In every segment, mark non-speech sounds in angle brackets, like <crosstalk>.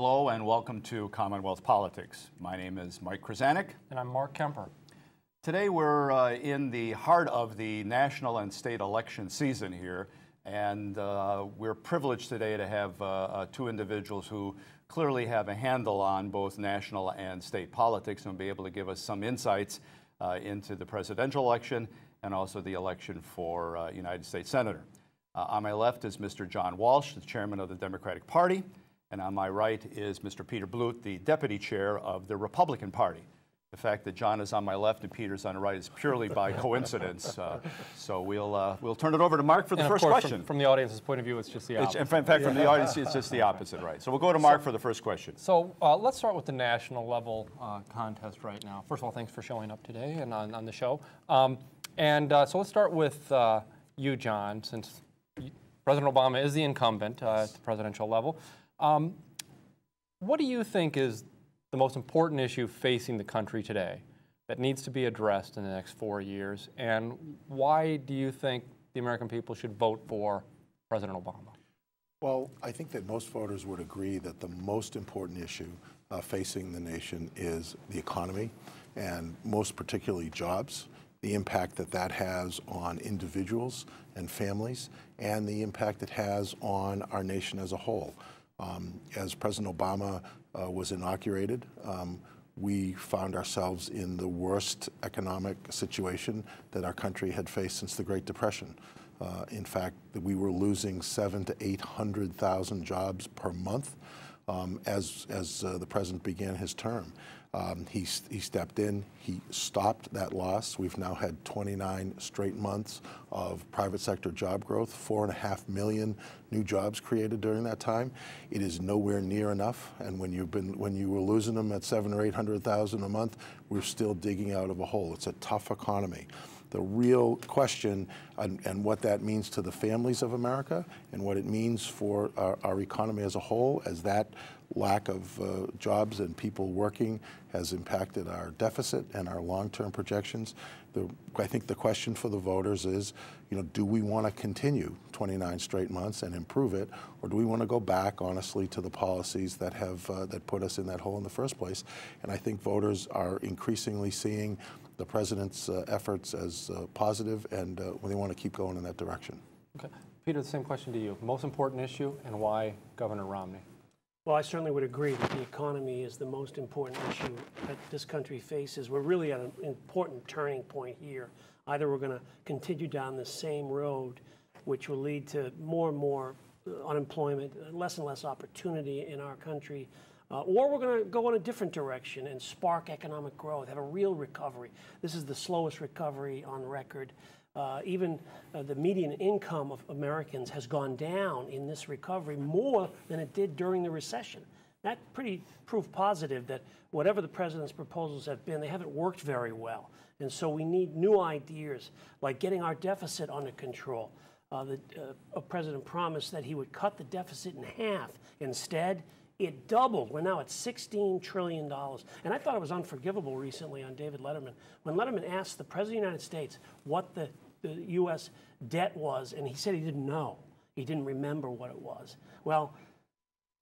Hello and welcome to Commonwealth Politics. My name is Mike Kryzanek. And I'm Mark Kemper. Today we're uh, in the heart of the national and state election season here, and uh, we're privileged today to have uh, uh two individuals who clearly have a handle on both national and state politics and will be able to give us some insights uh, into the presidential election and also the election for uh, United States Senator. Uh, on my left is Mr. John Walsh, the chairman of the Democratic Party, and on my right is Mr. Peter Blute, the deputy chair of the Republican Party. The fact that John is on my left and Peter's on the right is purely by <laughs> coincidence. Uh, so we'll uh, we'll turn it over to Mark for the and first course, question. From, from, the audience's point of view, it's just the opposite. It's, in fact, from the audience, it's just the opposite, right? So we'll go to Mark so, for the first question. So uh, let's start with the national level uh, contest right now. First of all, thanks for showing up today and on, on the show. Um, and uh, so let's start with uh, you, John, since President Obama is the incumbent at the presidential level. Um, what do you think is the most important issue facing the country today? that needs to be addressed in the next four years? And why do you think the American people should vote for President Obama? Well, I think that most voters would agree that the most important issue uh, facing the nation is the economy, and most particularly jobs, the impact that that has on individuals and families, and the impact it has on our nation as a whole. Um, as President Obama uh, was inaugurated, um, we found ourselves in the worst economic situation that our country had faced since the Great Depression. Uh, in fact, we were losing seven to 800,000 jobs per month um, as, as uh, the president began his term. Um, he, he stepped in, he stopped that loss. We've now had 29 straight months of private sector job growth, four and a half million new jobs created during that time. It is nowhere near enough. And when you've been, when you were losing them at seven or 800,000 a month, we're still digging out of a hole. It's a tough economy the real question and, and, what that means to the families of America and what it means for our, our economy as a whole as that lack of uh, jobs and people working has impacted our deficit and our long-term projections. The, I think the question for the voters is, you know, do we want to continue 29 straight months and improve it, or do we want to go back, honestly, to the policies that have uh, that put us in that hole in the first place? And I think voters are increasingly seeing the president's uh, efforts as uh, positive, and uh, they want to keep going in that direction. Okay, Peter, the same question to you. Most important issue, and why Governor Romney? Well, I certainly would agree that the economy is the most important issue that this country faces. We're really at an important turning point here. Either we're going to continue down the same road, which will lead to more and more uh, unemployment, less and less opportunity in our country, uh, or we're going to go in a different direction and spark economic growth, have a real recovery. This is the slowest recovery on record. Uh, even uh, the median income of Americans has gone down in this recovery more than it did during the recession. That pretty proof positive that whatever the president's proposals have been, they haven't worked very well. And so we need new ideas like getting our deficit under control. Uh, the uh, president promised that he would cut the deficit in half. Instead, it doubled. We're now at $16 trillion. And I thought it was unforgivable recently on David Letterman. When Letterman asked the President of the United States what the the U.S. debt was, and he said he didn't know. He didn't remember what it was. Well,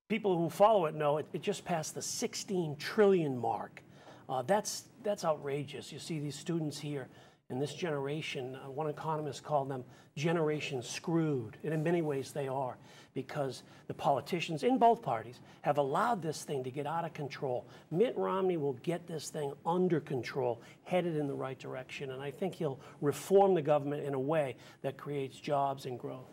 people who follow it know it, it just passed the 16 trillion mark. Uh, that's, that's outrageous. You see these students here in this generation, uh, one economist called them generation screwed. And in many ways they are, because the politicians in both parties have allowed this thing to get out of control. Mitt Romney will get this thing under control, headed in the right direction. And I think he'll reform the government in a way that creates jobs and growth.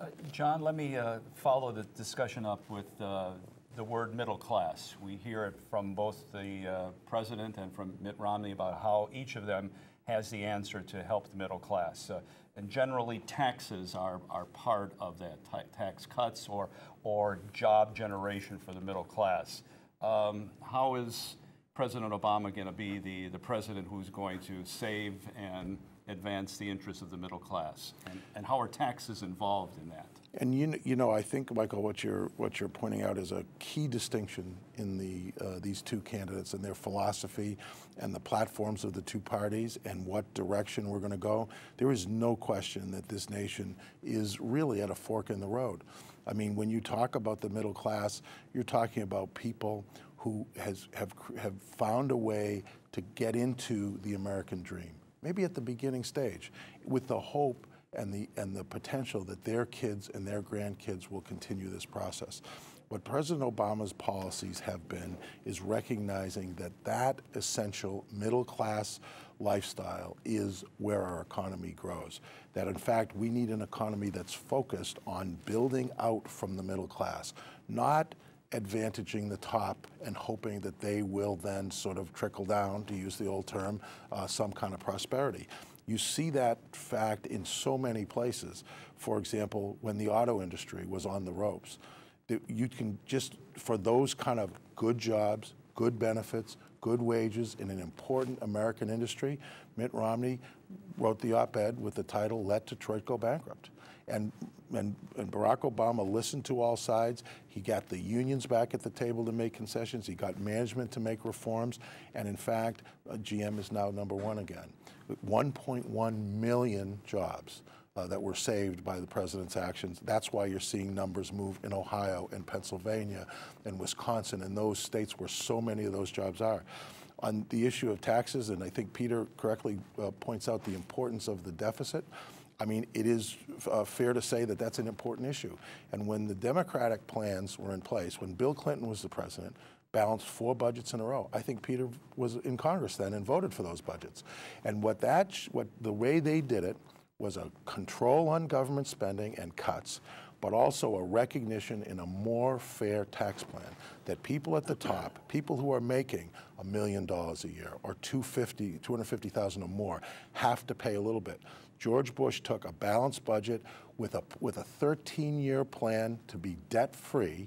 Uh, John, let me uh, follow the discussion up with uh, the word middle class. We hear it from both the uh, president and from Mitt Romney about how each of them has the answer to help the middle class. Uh, and generally, taxes are, are part of that, tax cuts or, or job generation for the middle class. Um, how is President Obama going to be the, the president who's going to save and advance the interests of the middle class? And, and how are taxes involved in that? And you, kn- you know, I think, Michael, what you're what you're pointing out is a key distinction in the uh, these two candidates and their philosophy, and the platforms of the two parties, and what direction we're going to go. There is no question that this nation is really at a fork in the road. I mean, when you talk about the middle class, you're talking about people who has have have found a way to get into the American dream, maybe at the beginning stage, with the hope and the, and the potential that their kids and their grandkids will continue this process. What President Obama's policies have been is recognizing that that essential middle class lifestyle is where our economy grows. That in fact, we need an economy that's focused on building out from the middle class, not advantaging the top and hoping that they will then sort of trickle down, to use the old term, uh, some kind of prosperity. You see that fact in so many places. For example, when the auto industry was on the ropes, you can just, for those kind of good jobs, good benefits, good wages in an important American industry, Mitt Romney wrote the op ed with the title Let Detroit Go Bankrupt. And, and, and, Barack Obama listened to all sides. He got the unions back at the table to make concessions. He got management to make reforms. And in fact, uh, GM is now number one again. 1.1 million jobs uh, that were saved by the president's actions. That's why you're seeing numbers move in Ohio and Pennsylvania and Wisconsin and those states where so many of those jobs are. On the issue of taxes, and I think Peter correctly uh, points out the importance of the deficit. I mean, it is uh, fair to say that that's an important issue. And when the Democratic plans were in place, when Bill Clinton was the president, balanced four budgets in a row. I think Peter was in Congress then and voted for those budgets. And what that, what the way they did it was a control on government spending and cuts, but also a recognition in a more fair tax plan that people at the top, people who are making a million dollars a year or 250, 250,000 or more, have to pay a little bit. George Bush took a balanced budget with a, with a 13-year plan to be debt-free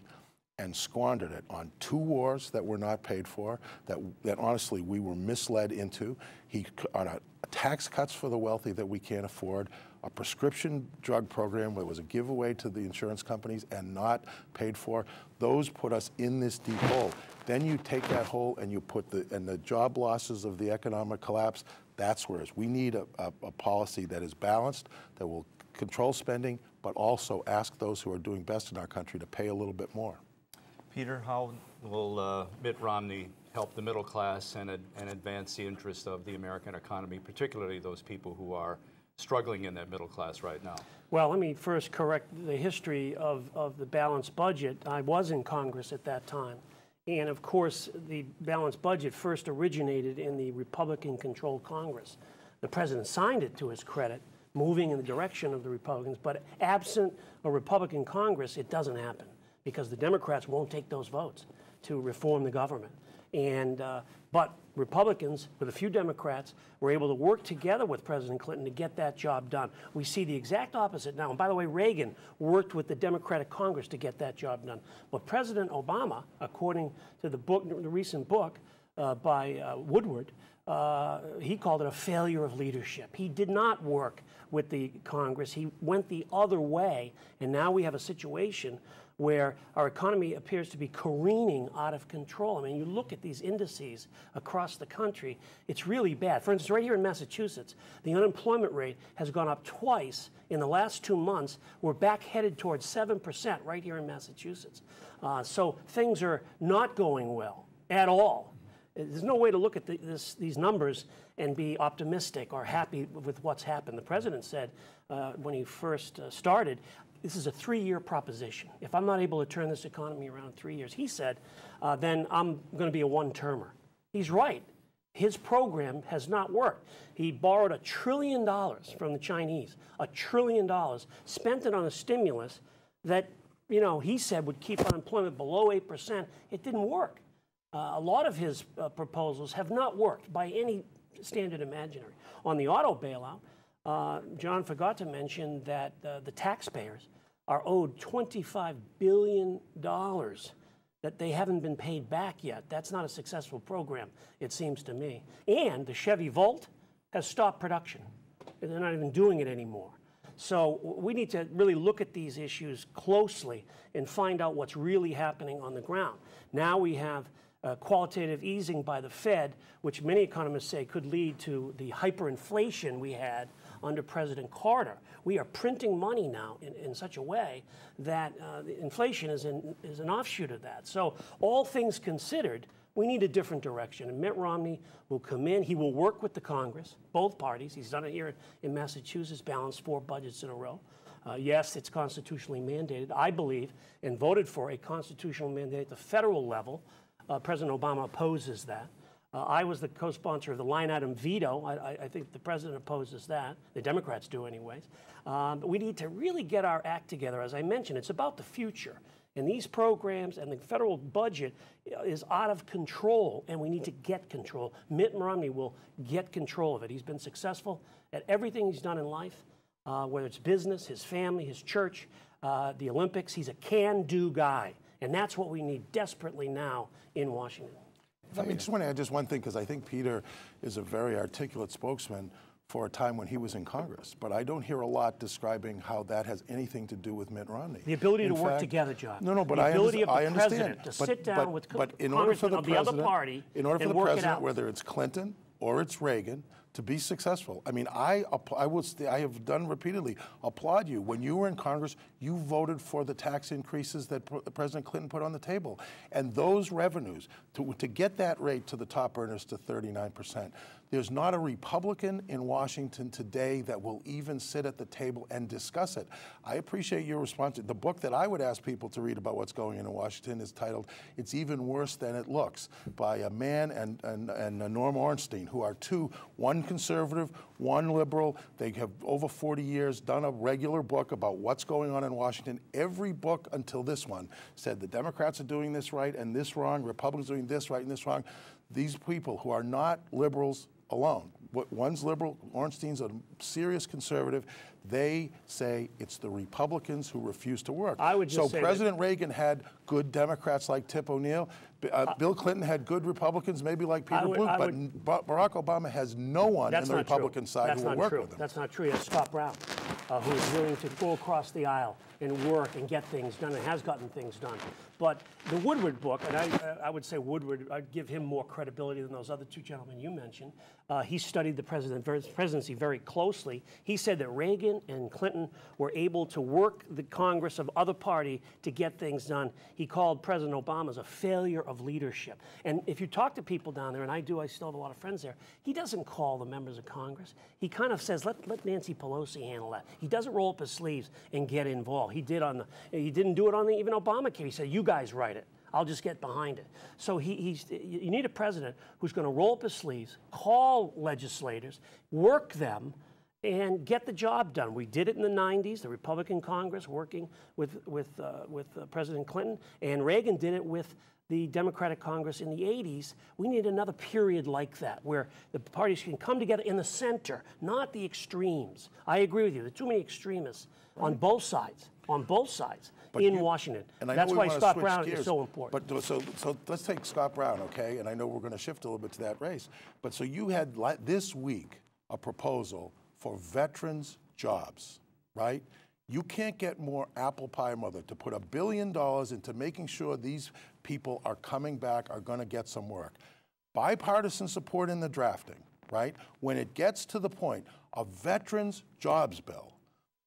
and squandered it on two wars that were not paid for, that, that honestly we were misled into. He on a, tax cuts for the wealthy that we can't afford, a prescription drug program that was a giveaway to the insurance companies and not paid for. Those put us in this deep hole. Then you take that hole and you put the and the job losses of the economic collapse. That's where we need a, a, a policy that is balanced, that will control spending, but also ask those who are doing best in our country to pay a little bit more. Peter, how will uh, Mitt Romney help the middle class and, and advance the interests of the American economy, particularly those people who are struggling in that middle class right now? Well, let me first correct the history of, of the balanced budget. I was in Congress at that time. And of course, the balanced budget first originated in the Republican controlled Congress. The president signed it to his credit, moving in the direction of the Republicans, but absent a Republican Congress, it doesn't happen because the Democrats won't take those votes to reform the government. And, uh, but Republicans, with a few Democrats, were able to work together with President Clinton to get that job done. We see the exact opposite now. And by the way, Reagan worked with the Democratic Congress to get that job done. But President Obama, according to the book, the recent book uh, by uh, Woodward, uh, he called it a failure of leadership. He did not work with the Congress. He went the other way, and now we have a situation where our economy appears to be careening out of control. I mean, you look at these indices across the country, it's really bad. For instance, right here in Massachusetts, the unemployment rate has gone up twice in the last two months. We're back headed towards 7% right here in Massachusetts. Uh, so things are not going well at all. There's no way to look at the, this, these numbers and be optimistic or happy with what's happened. The president said uh, when he first uh, started, this is a three-year proposition. If I'm not able to turn this economy around in three years, he said, uh, then I'm going to be a one-termer. He's right. His program has not worked. He borrowed a trillion dollars from the Chinese, a trillion dollars, spent it on a stimulus that, you know, he said would keep unemployment below 8%. It didn't work. Uh, a lot of his uh, proposals have not worked by any standard imaginary. On the auto bailout, uh, John forgot to mention that uh, the taxpayers are owed $25 billion that they haven't been paid back yet. That's not a successful program, it seems to me. And the Chevy Volt has stopped production. they're not even doing it anymore. So we need to really look at these issues closely and find out what's really happening on the ground. Now we have uh, qualitative easing by the Fed, which many economists say could lead to the hyperinflation we had under President Carter. We are printing money now in, in such a way that uh, inflation is, in, is an offshoot of that. So, all things considered, we need a different direction. And Mitt Romney will come in. He will work with the Congress, both parties. He's done it here in Massachusetts, balanced four budgets in a row. Uh, yes, it's constitutionally mandated. I believe and voted for a constitutional mandate at the federal level. Uh, President Obama opposes that. Uh, I was the co-sponsor of the line item veto. I, I, I think the president opposes that. The Democrats do, anyways. Um, but we need to really get our act together. As I mentioned, it's about the future. And these programs and the federal budget uh, is out of control, and we need to get control. Mitt Romney will get control of it. He's been successful at everything he's done in life, uh, whether it's business, his family, his church, uh, the Olympics. He's a can do guy. And that's what we need desperately now in Washington. I mean, just want to add just one thing because I think Peter is a very articulate spokesman for a time when he was in Congress. But I don't hear a lot describing how that has anything to do with Mitt Romney. The ability In to work together, John. No, no, but the I, ability understand, of the I understand. president to sit down but, with but in order for the the other party in order for and the work it out. whether it's Clinton or it's Reagan, to be successful. I mean, I I st- I have done repeatedly applaud you. When you were in Congress, you voted for the tax increases that Pr- President Clinton put on the table, and those revenues to to get that rate to the top earners to 39 percent. There's not a Republican in Washington today that will even sit at the table and discuss it. I appreciate your response. The book that I would ask people to read about what's going on in Washington is titled "It's Even Worse Than It Looks" by a man and and, and Norm Ornstein, who are two, one conservative, one liberal. They have over 40 years done a regular book about what's going on in Washington. Every book until this one said the Democrats are doing this right and this wrong, Republicans are doing this right and this wrong. These people who are not liberals alone. One's liberal, Ornstein's a serious conservative. They say it's the Republicans who refuse to work. I would just so say that- President Reagan had good Democrats like Tip O'Neill. B- uh, Bill Clinton had good Republicans, maybe like Peter would-. I but would- Barack Obama has no one on the not true. Republican side That's who will not work true. with him. That's not true. That's Scott Brown, uh, who is willing to go across the aisle and work and get things done and has gotten things done. But the Woodward book, and I, uh, I would say Woodward, I'd give him more credibility than those other two gentlemen you mentioned. Uh, he studied the president, presidency very closely. He said that Reagan and Clinton were able to work the Congress of other party to get things done. He called President Obama's a failure of leadership. And if you talk to people down there, and I do, I still have a lot of friends there, he doesn't call the members of Congress. He kind of says, let, let Nancy Pelosi handle that. He doesn't roll up his sleeves and get involved. He did on the, he didn't do it on the even Obamacare. He said, you guys write it. I'll just get behind it. So he, he's, you need a president who's going to roll up his sleeves, call legislators, work them, and get the job done. We did it in the 90s, the Republican Congress working with, with, uh, with uh, President Clinton, and Reagan did it with the Democratic Congress in the 80s. We need another period like that where the parties can come together in the center, not the extremes. I agree with you. There are too many extremists on both sides, on both sides in you- Washington. And I That's why Scott Brown gears, is so important. But so, so let's take Scott Brown, okay? And I know we're going to shift a little bit to that race. But so you had this week a proposal for veterans' jobs, right? You can't get more apple pie mother to put a billion dollars into making sure these people are coming back, are going to get some work. Bipartisan support in the drafting, right? When it gets to the point of veterans' jobs bill,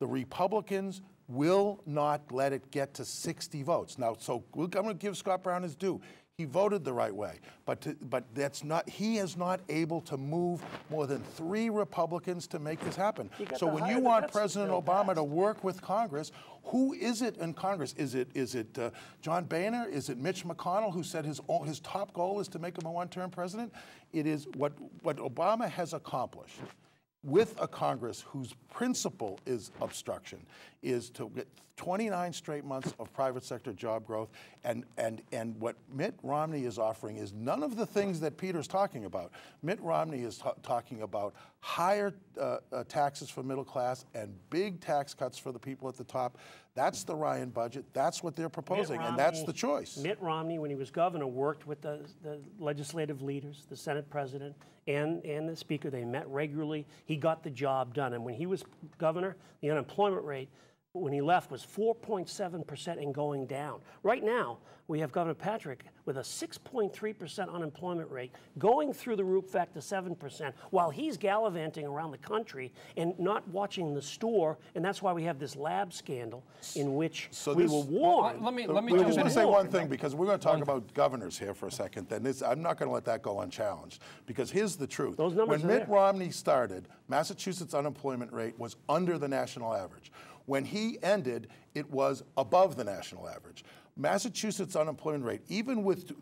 the Republicans will not let it get to 60 votes. Now, so I'm going to give Scott Brown his due. He voted the right way, but to, but that's not. He is not able to move more than three Republicans to make this happen. So when you want President Obama passed. to work with Congress, who is it in Congress? Is it is it uh, John Boehner? Is it Mitch McConnell, who said his his top goal is to make him a one-term president? It is what what Obama has accomplished with a Congress whose principle is obstruction, is to get 29 straight months of private sector job growth. And, and, and what Mitt Romney is offering is none of the things that Peter's talking about. Mitt Romney is ta- talking about higher uh, uh, taxes for middle class and big tax cuts for the people at the top. That's the Ryan budget. That's what they're proposing, and that's the choice. Mitt Romney, when he was governor, worked with the, the legislative leaders, the Senate president, and, and the speaker. They met regularly. He got the job done. And when he was governor, the unemployment rate when he left was 4.7% and going down. Right now, we have Governor Patrick with a 6.3% unemployment rate, going through the roof back to 7%, while he's gallivanting around the country and not watching the store. And that's why we have this lab scandal in which So we this- were warned. Let me, let me I jump just want to say one thing because we're going to talk about governors here for a second. Then this, I'm not going to let that go unchallenged because here's the truth. Those numbers when are Mitt there. Romney started, Massachusetts unemployment rate was under the national average. When he ended, it was above the national average. Massachusetts unemployment rate, even with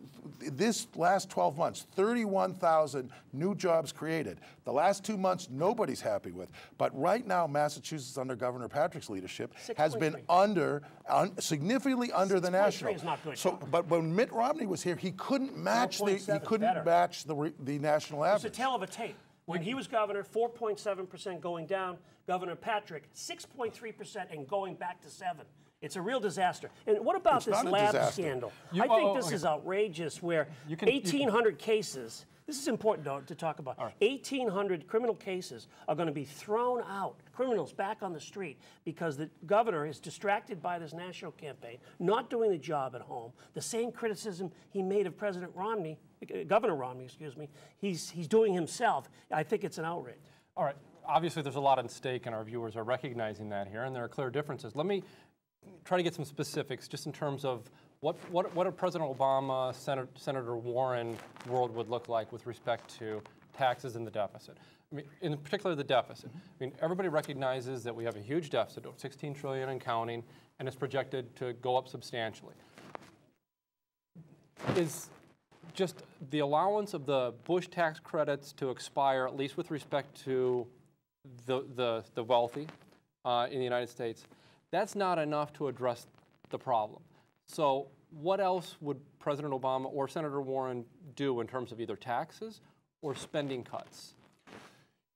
this last 12 months, 31,000 new jobs created. The last two months, nobody's happy with. But right now, Massachusetts, under Governor Patrick's leadership, has been 6.3. under, un, significantly under the 6.3 national. is not good. So, but when Mitt Romney was here, he couldn't match the he couldn't better. match the the national average. It's a tale of a tape. When he was governor, 4.7% going down. Governor Patrick, 6.3% and going back to 7. It's a real disaster. And what about It's this lab disaster. scandal? You- I think oh, this okay. is outrageous where You can- you can- 1,800 cases, this is important to, to talk about. 1,800 criminal cases are going to be thrown out, criminals back on the street, because the governor is distracted by this national campaign, not doing the job at home. The same criticism he made of President Romney, uh, Governor Romney, excuse me, he's, he's doing himself. I think it's an outrage. All right. Obviously, there's a lot at stake, and our viewers are recognizing that here, and there are clear differences. Let me try to get some specifics just in terms of what, what, what a President Obama, Senator, Senator Warren world would look like with respect to taxes and the deficit. I mean, in particular, the deficit. Mm-hmm. I mean, everybody recognizes that we have a huge deficit, 16 trillion and counting, and it's projected to go up substantially. Is just the allowance of the Bush tax credits to expire, at least with respect to the, the, the wealthy uh, in the United States, that's not enough to address the problem. So, what else would President Obama or Senator Warren do in terms of either taxes or spending cuts?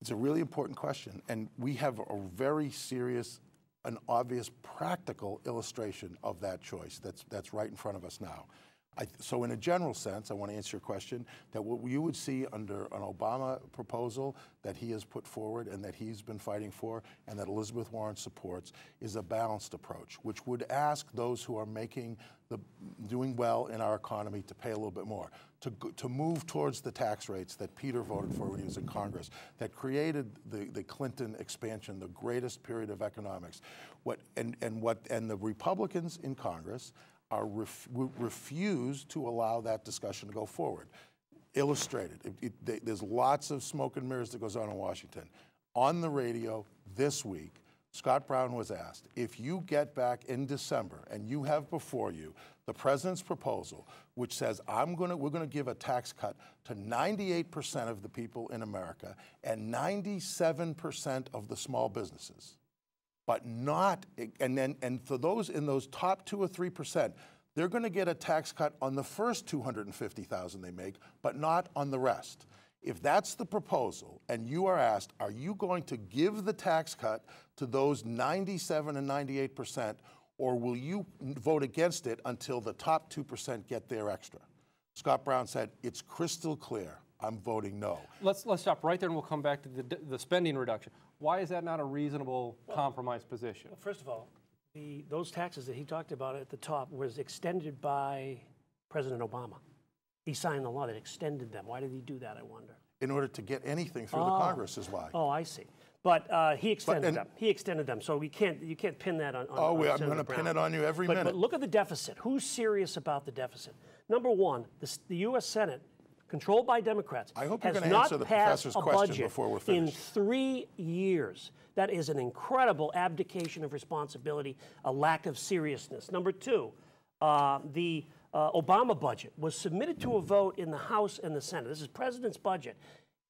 It's a really important question, and we have a very serious and obvious practical illustration of that choice that's, that's right in front of us now. I, so, in a general sense, I want to answer your question that what you would see under an Obama proposal that he has put forward and that he's been fighting for and that Elizabeth Warren supports is a balanced approach, which would ask those who are making the doing well in our economy to pay a little bit more, to, to move towards the tax rates that Peter voted for when he was in Congress, that created the, the Clinton expansion, the greatest period of economics. What, and, and, what, and the Republicans in Congress are ref, refuse to allow that discussion to go forward. Illustrated, it, it, they- there's lots of smoke and mirrors that goes on in Washington. On the radio this week, Scott Brown was asked if you get back in December and you have before you the president's proposal, which says I'm to we're going to give a tax cut to 98% of the people in America and 97% of the small businesses but not and then and for those in those top two or three percent they're going to get a tax cut on the first 250000 they make but not on the rest. If that's the proposal and you are asked are you going to give the tax cut to those 97 and 98 percent or will you vote against it until the top 2% get their extra? Scott brown said it's crystal clear. I'm voting no. Let's, let's stop right there and we'll come back to the, the spending reduction. Why is that not a reasonable compromise position? Well, First of all, the, those taxes that he talked about at the top was extended by President Obama. He signed the law that extended them. Why did he do that, I wonder? in order to get anything through the congress is why Oh, I see. But uh, he extended and- them. He extended them. So we can't, you can't pin that on. on Oh, on we- I'm gonna pin it on you every but, minute. But look at the deficit. Who's serious about the deficit? Number one, the, the U.S. Senate, controlled by Democrats, I hope you're has not answer the passed professor's a question budget before we're in three years. That is an incredible abdication of responsibility, a lack of seriousness. Number two, uh, the uh, Obama budget was submitted to a vote in the House and the Senate. This is President's budget.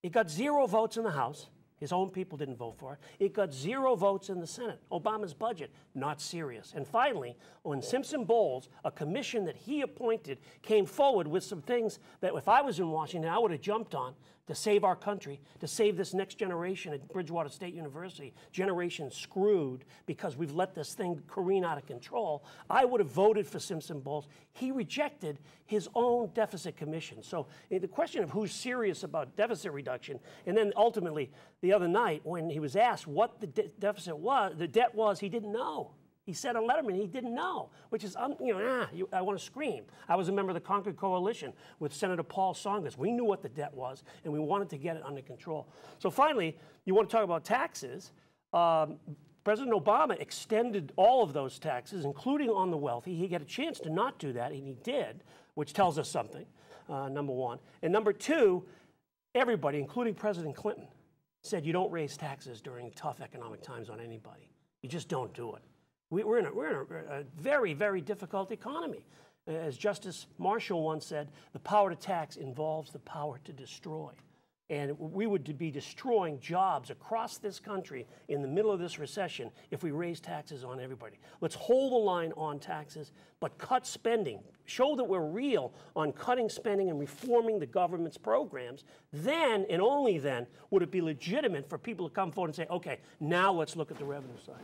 It got zero votes in the House. His own people didn't vote for it. It got zero votes in the Senate. Obama's budget, not serious. And finally, when Simpson Bowles, a commission that he appointed, came forward with some things that if I was in Washington, I would have jumped on. To save our country, to save this next generation at Bridgewater State University, generation screwed because we've let this thing careen out of control, I would have voted for Simpson Bowles. He rejected his own deficit commission. So eh, the question of who's serious about deficit reduction, and then ultimately the other night when he was asked what the de- deficit was, the debt was, he didn't know. He said on Letterman he didn't know, which is, um, you know, ah, you, I want to scream. I was a member of the Concord Coalition with Senator Paul Tsongas. We knew what the debt was, and we wanted to get it under control. So finally, you want to talk about taxes. Um, President Obama extended all of those taxes, including on the wealthy. He had a chance to not do that, and he did, which tells us something, uh, number one. And number two, everybody, including President Clinton, said you don't raise taxes during tough economic times on anybody. You just don't do it. We, are in, a, we're in a, a very, very difficult economy. Uh, as Justice Marshall once said, the power to tax involves the power to destroy. And we would be destroying jobs across this country in the middle of this recession if we raise taxes on everybody. Let's hold the line on taxes, but cut spending. Show that we're real on cutting spending and reforming the government's programs. Then, and only then, would it be legitimate for people to come forward and say, okay, now let's look at the revenue side.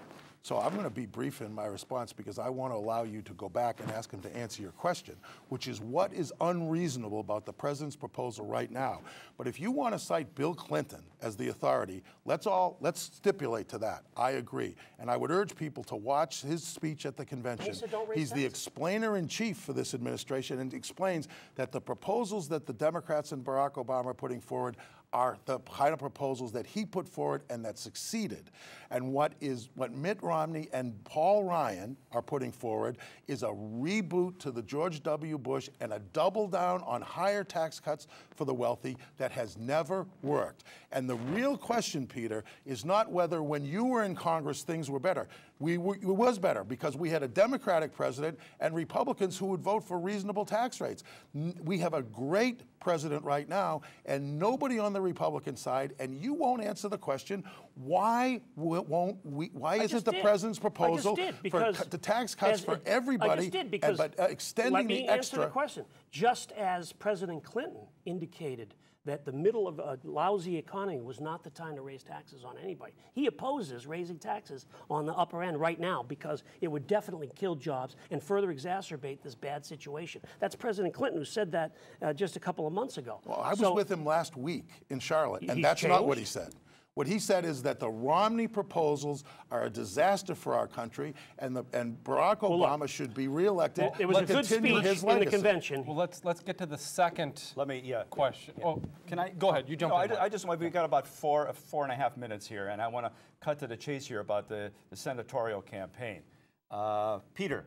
So I'm going to be brief in my response because I want to allow you to go back and ask him to answer your question, which is what is unreasonable about the president's proposal right now. But if you want to cite Bill Clinton as the authority, let's all let's stipulate to that. I agree, and I would urge people to watch his speech at the convention. He's the explainer in chief for this administration and explains that the proposals that the Democrats and Barack Obama are putting forward are the kind of proposals that he put forward and that succeeded. And what is what Mitt Romney and Paul Ryan are putting forward is a reboot to the George W. Bush and a double down on higher tax cuts for the wealthy that has never worked. And the real question, Peter, is not whether when you were in Congress things were better. We it was better because we had a Democratic president and Republicans who would vote for reasonable tax rates. We have a great president right now and nobody on the Republican side, and you won't answer the question why won't we? Why isn't the did. president's proposal for the tax cuts for everybody? I just did because and, but uh, extending let me the answer extra. the question. Just as President Clinton indicated that the middle of a lousy economy was not the time to raise taxes on anybody. He opposes raising taxes on the upper end right now because it would definitely kill jobs and further exacerbate this bad situation. That's President Clinton who said that uh, just a couple of months ago. Well, I was so, with him last week in Charlotte, and that's not what he said. What he said is that the Romney proposals are a disaster for our country, and, the, and Barack Obama should be reelected. It was to a good continue speech his in the convention. Well, let's, let's get to the second Let me, yeah. question. Oh, Can I Go ahead, you jump No, in, I. I just want we've got about four four and a half minutes here, and I want to cut to the chase here about the, the senatorial campaign. Uh, Peter,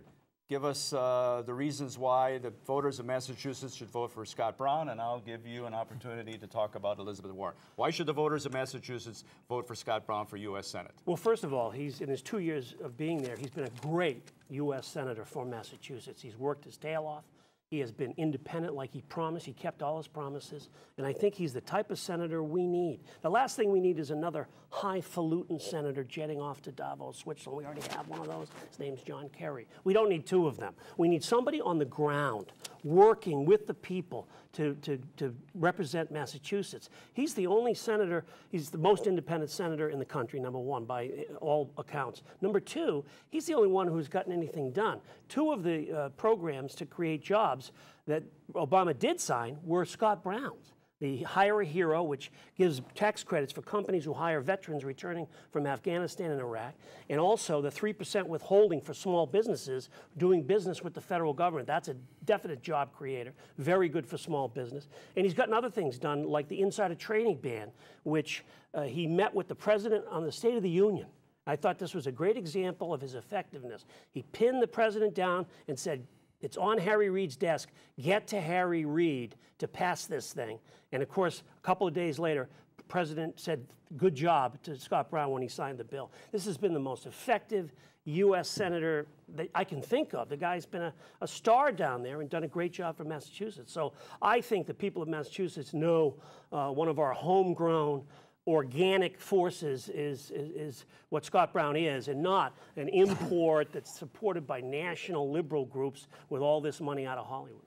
give us uh, the reasons why the voters of Massachusetts should vote for Scott Brown, and I'll give you an opportunity to talk about Elizabeth Warren. Why should the voters of Massachusetts vote for Scott Brown for U.S. Senate? Well, first of all, he's in his two years of being there, he's been a great U.S. senator for Massachusetts. He's worked his tail off. He has been independent like he promised. He kept all his promises. And I think he's the type of senator we need. The last thing we need is another highfalutin senator jetting off to Davos, Switzerland. We already have one of those. His name's John Kerry. We don't need two of them. We need somebody on the ground working with the people to, to, to represent Massachusetts. He's the only senator, he's the most independent senator in the country, number one, by all accounts. Number two, he's the only one who's gotten anything done. Two of the uh, programs to create jobs that Obama did sign were Scott Brown's. The Hire a Hero, which gives tax credits for companies who hire veterans returning from Afghanistan and Iraq, and also the 3% withholding for small businesses doing business with the federal government. That's a definite job creator, very good for small business. And he's gotten other things done, like the insider trading ban, which uh, he met with the president on the State of the Union. I thought this was a great example of his effectiveness. He pinned the president down and said, it's on Harry Reid's desk. Get to Harry Reid to pass this thing. And of course, a couple of days later, the president said, good job to Scott Brown when he signed the bill. This has been the most effective U.S. senator that I can think of. The guy's been a, a star down there and done a great job for Massachusetts. So I think the people of Massachusetts know uh, one of our homegrown organic forces is, is, is, what Scott Brown is, and not an <coughs> import that's supported by national liberal groups with all this money out of Hollywood.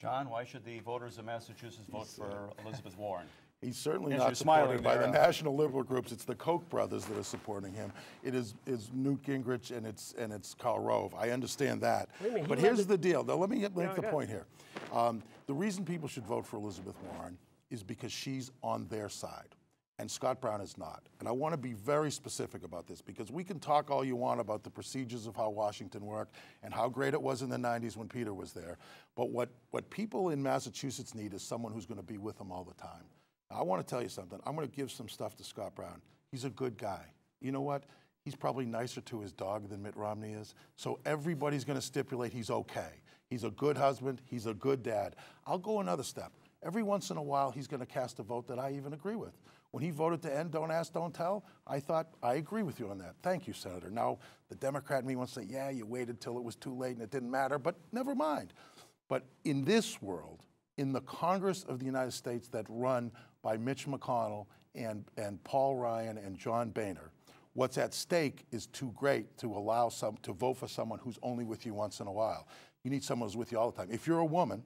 John, why should the voters of Massachusetts vote for Elizabeth Warren? <laughs> He's certainly Yes, not you're smiling supported by there, the uh, national liberal groups. It's the Koch brothers that are supporting him. It is, is Newt Gingrich and it's, and it's Karl Rove. I understand that. Wait a minute, he But here's the- the deal. Now, let me get- Yeah, make the point here. Um, the reason people should vote for Elizabeth Warren is because she's on their side. And Scott Brown is not. And I want to be very specific about this because we can talk all you want about the procedures of how Washington worked and how great it was in the 90s when Peter was there. But what, what people in Massachusetts need is someone who's going to be with them all the time. I want to tell you something. I'm going to give some stuff to Scott Brown. He's a good guy. You know what? He's probably nicer to his dog than Mitt Romney is. So everybody's going to stipulate he's okay. He's a good husband. He's a good dad. I'll go another step. Every once in a while, he's going to cast a vote that I even agree with. When he voted to end Don't Ask, Don't Tell, I thought, I agree with you on that. Thank you, Senator. Now, the Democrat in me wants to say, yeah, you waited till it was too late and it didn't matter, but never mind. But in this world, in the Congress of the United States that run by Mitch McConnell and, and Paul Ryan and John Boehner, what's at stake is too great to allow some to vote for someone who's only with you once in a while. You need someone who's with you all the time. If you're a woman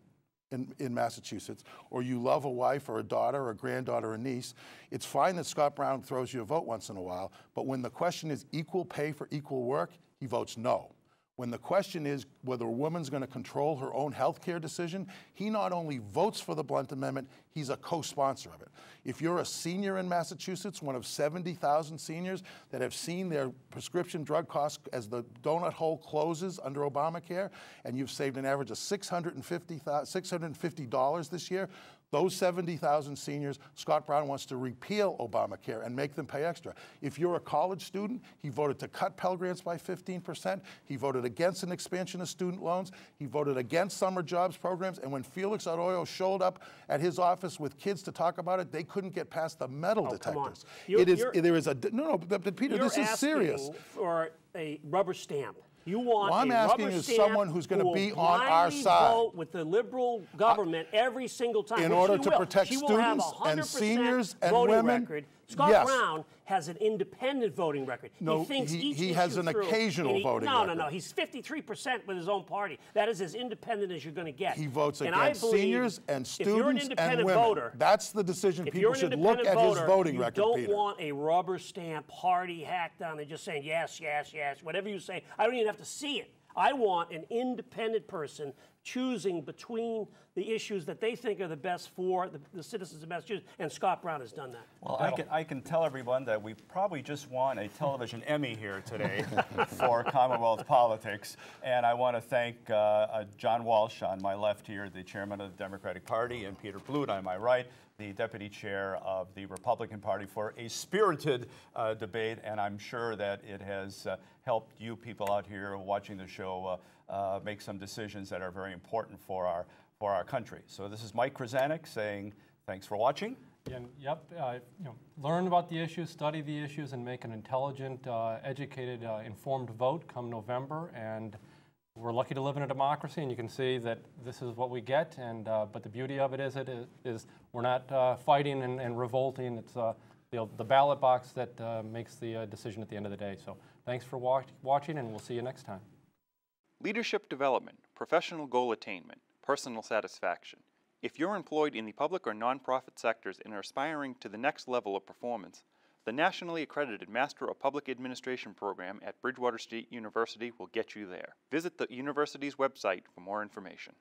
in, in Massachusetts, or you love a wife or a daughter or a granddaughter or a niece, it's fine that Scott Brown throws you a vote once in a while, but when the question is equal pay for equal work, he votes no. When the question is whether a woman's going to control her own health care decision, he not only votes for the Blunt Amendment, he's a co sponsor of it. If you're a senior in Massachusetts, one of 70,000 seniors that have seen their prescription drug costs as the donut hole closes under Obamacare, and you've saved an average of $650, $650 this year, those 70,000 seniors, Scott Brown wants to repeal Obamacare and make them pay extra. If you're a college student, he voted to cut Pell Grants by 15%. He voted against an expansion of student loans. He voted against summer jobs programs. And when Felix Arroyo showed up at his office with kids to talk about it, they couldn't get past the metal Oh, detectors. It is there is a, no, no, but, Peter, this is serious. For a rubber stamp. You want Well, I'm asking is someone who's gonna who be on our side. vote with the liberal government every single time. In order to will. protect She students and seniors and women. Record. Scott Yes. Brown has an independent voting record. No, he thinks he- each he has an through, occasional he- voting No, no, no. record. He's 53% with his own party. That is as independent as you're going to get. He votes and against seniors and if you're an students and independent women. voter, That's the decision people should look at voter, his voting you record, don't Peter. want a rubber stamp party hack down and just saying yes, yes, yes, whatever you say. I don't even have to see it. I want an independent person choosing between the issues that they think are the best for the, the citizens of Massachusetts, and Scott Brown has done that. Well, I can, I can tell everyone that we probably just won a television Emmy here today <laughs> for Commonwealth politics. And I want to thank uh, uh, John Walsh on my left here, the chairman of the Democratic Party, and Peter Blute on my right, the deputy chair of the Republican Party, for a spirited uh, debate. And I'm sure that it has uh, helped you people out here watching the show uh, make some decisions that are very important for our, for our country. So this is Mike Kryzanek saying thanks for watching. And yep, uh, you know, learn about the issues, study the issues, and make an intelligent, uh, educated, uh, informed vote come November. And we're lucky to live in a democracy, and you can see that this is what we get. And uh, but the beauty of it is, it is, is we're not uh, fighting and, and revolting. It's uh, the, the ballot box that makes the decision at the end of the day. So thanks for watch, watching, and we'll see you next time. Leadership development, professional goal attainment, personal satisfaction. If you're employed in the public or nonprofit sectors and are aspiring to the next level of performance, the nationally accredited Master of Public Administration program at Bridgewater State University will get you there. Visit the university's website for more information.